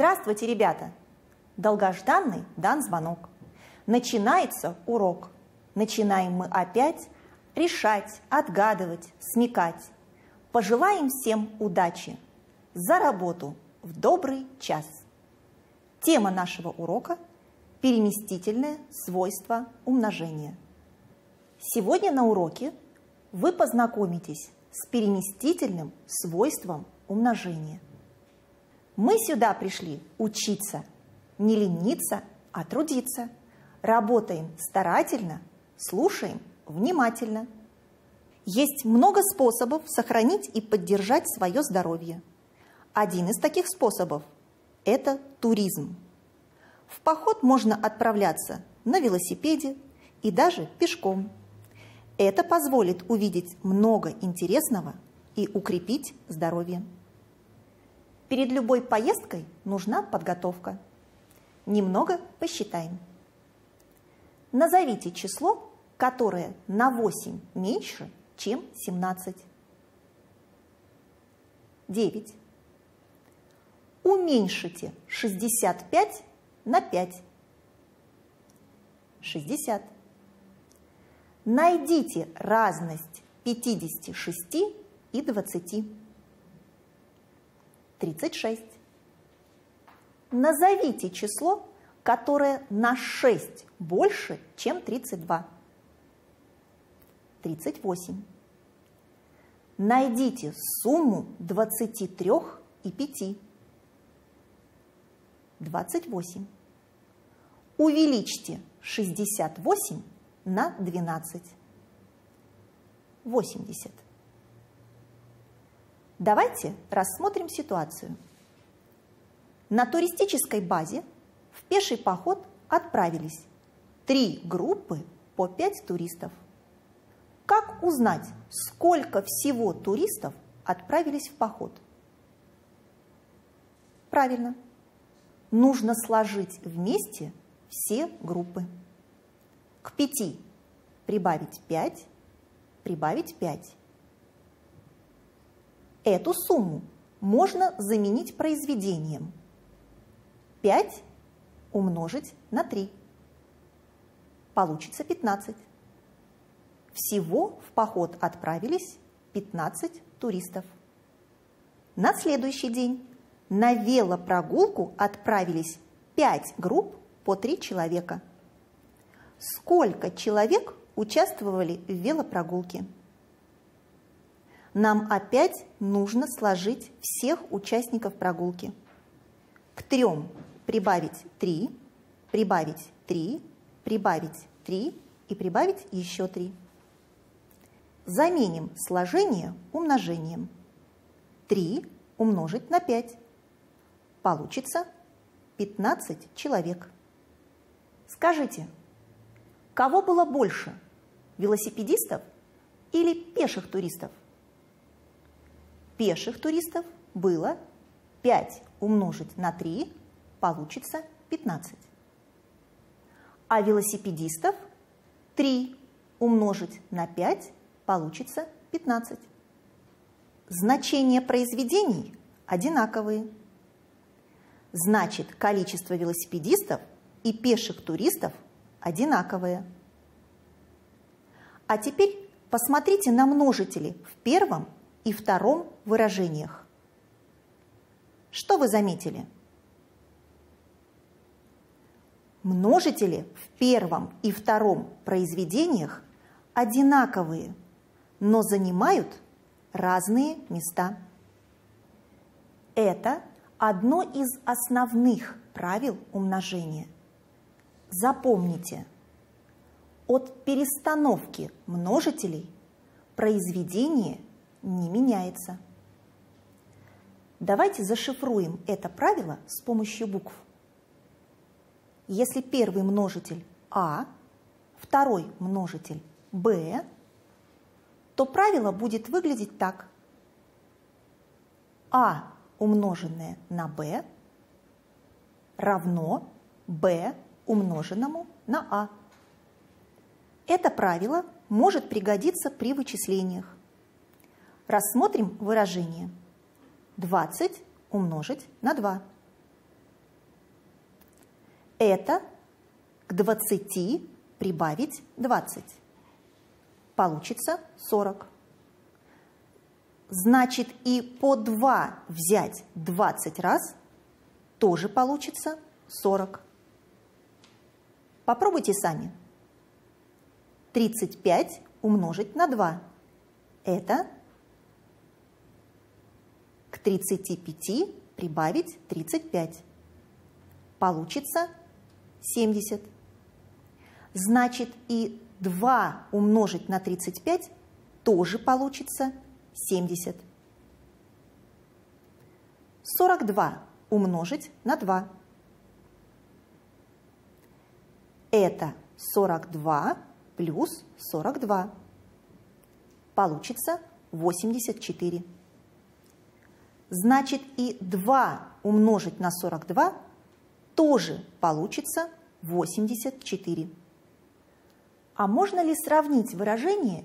Здравствуйте, ребята! Долгожданный дан звонок. Начинается урок. Начинаем мы опять решать, отгадывать, смекать. Пожелаем всем удачи за работу в добрый час. Тема нашего урока – переместительное свойство умножения. Сегодня на уроке вы познакомитесь с переместительным свойством умножения. Мы сюда пришли учиться, не лениться, а трудиться. Работаем старательно, слушаем внимательно. Есть много способов сохранить и поддержать свое здоровье. Один из таких способов – это туризм. В поход можно отправляться на велосипеде и даже пешком. Это позволит увидеть много интересного и укрепить здоровье. Перед любой поездкой нужна подготовка. Немного посчитаем. Назовите число, которое на 8 меньше, чем 17. 9. Уменьшите 65 на 5. 60. Найдите разность 56 и 20. 36. Назовите число, которое на 6 больше, чем 32. 38. Найдите сумму 23 и 5. 28. Увеличьте 68 на 12. 80. Давайте рассмотрим ситуацию. На туристической базе в пеший поход отправились три группы по пять туристов. Как узнать, сколько всего туристов отправились в поход? Правильно. Нужно сложить вместе все группы. К пяти прибавить пять, прибавить пять. Эту сумму можно заменить произведением. 5 умножить на 3. Получится 15. Всего в поход отправились 15 туристов. На следующий день на велопрогулку отправились 5 групп по 3 человека. Сколько человек участвовали в велопрогулке? Нам опять нужно сложить всех участников прогулки. К трем прибавить три, прибавить три, прибавить три и прибавить еще три. Заменим сложение умножением. 3 умножить на 5. Получится 15 человек. Скажите, кого было больше, велосипедистов или пеших туристов? Пеших туристов было 5 умножить на 3, получится 15. А велосипедистов 3 умножить на 5, получится 15. Значения произведений одинаковые. Значит, количество велосипедистов и пеших туристов одинаковые. А теперь посмотрите на множители в первом и втором выражениях. Что вы заметили? Множители в первом и втором произведениях одинаковые, но занимают разные места. Это одно из основных правил умножения. Запомните, от перестановки множителей произведение – не меняется. Давайте зашифруем это правило с помощью букв. Если первый множитель А, второй множитель Б, то правило будет выглядеть так. А умноженное на b равно b умноженному на а. Это правило может пригодиться при вычислениях. Рассмотрим выражение. 20 умножить на 2. Это к 20 прибавить 20. Получится 40. Значит, и по 2 взять 20 раз тоже получится 40. Попробуйте сами. 35 умножить на 2. Это 35 прибавить 35. Получится 70. Значит, и 2 умножить на 35 тоже получится 70. 42 умножить на 2. Это 42 плюс 42. Получится 84. Значит, и 2 умножить на 42 тоже получится 84. А можно ли сравнить выражение,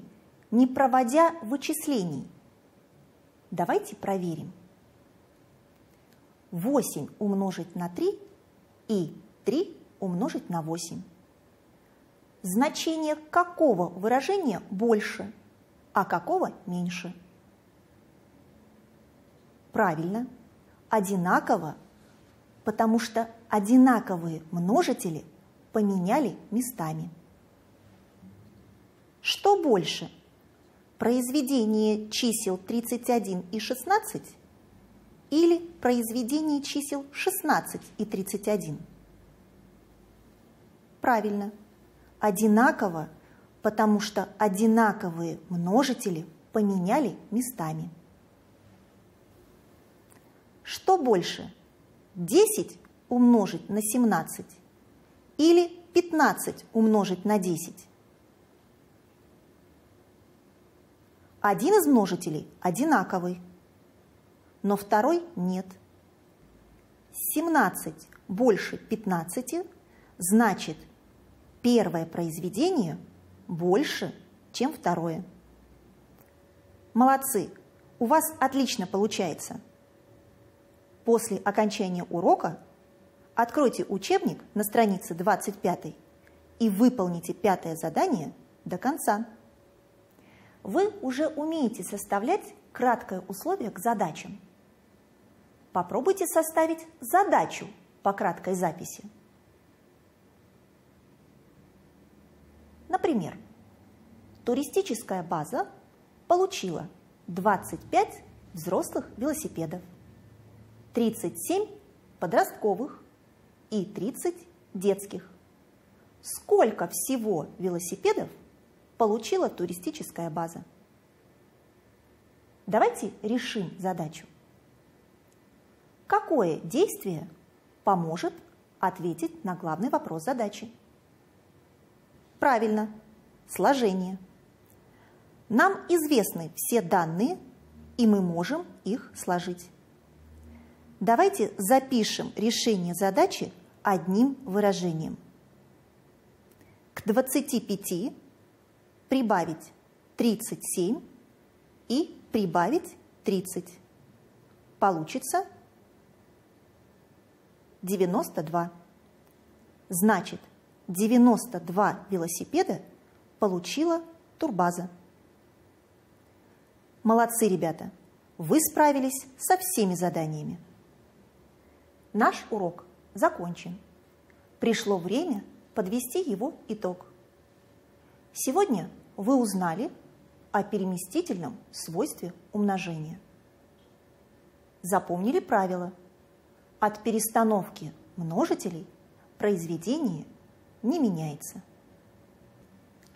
не проводя вычислений? Давайте проверим. 8 умножить на 3 и 3 умножить на 8. Значение какого выражения больше, а какого меньше? Правильно, одинаково, потому что одинаковые множители поменяли местами. Что больше? Произведение чисел 31 и 16 или произведение чисел 16 и 31? Правильно, одинаково, потому что одинаковые множители поменяли местами. Что больше, 10 умножить на 17 или 15 умножить на 10? Один из множителей одинаковый, но второй нет. 17 больше 15 значит первое произведение больше, чем второе. Молодцы, у вас отлично получается. После окончания урока откройте учебник на странице 25 и выполните пятое задание до конца вы уже умеете составлять краткое условие к задачам. Попробуйте составить задачу по краткой записи. Например, туристическая база получила 25 взрослых велосипедов, 37 подростковых и 30 детских. Сколько всего велосипедов получила туристическая база. Давайте решим задачу. Какое действие поможет ответить на главный вопрос задачи? Правильно, сложение. Нам известны все данные, и мы можем их сложить. Давайте запишем решение задачи одним выражением. К 25 прибавить 37 и прибавить 30. Получится 92. Значит, 92 велосипеда получила турбаза. Молодцы, ребята! Вы справились со всеми заданиями. Наш урок закончен. Пришло время подвести его итог. Сегодня вы узнали о переместительном свойстве умножения. Запомнили правило. От перестановки множителей произведение не меняется.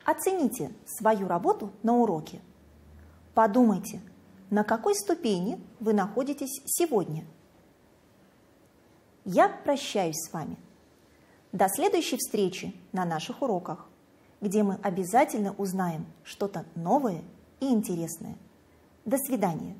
Оцените свою работу на уроке. Подумайте, на какой ступени вы находитесь сегодня. Я прощаюсь с вами. До следующей встречи на наших уроках где мы обязательно узнаем что-то новое и интересное. До свидания!